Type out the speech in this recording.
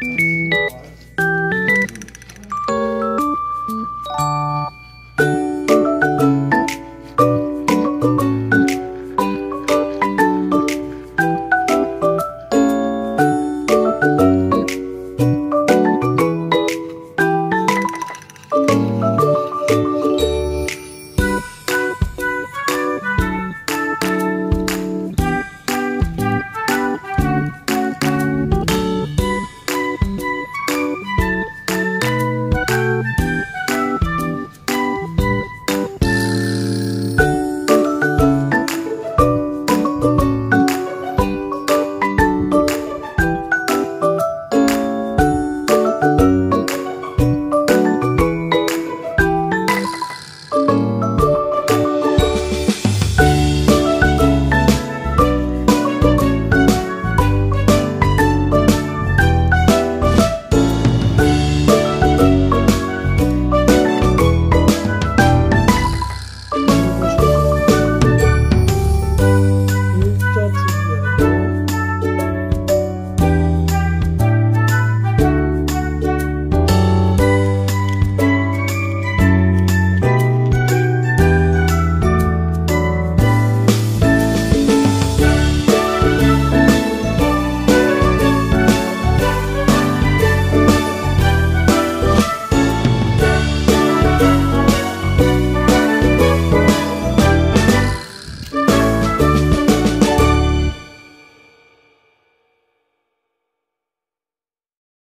ああ。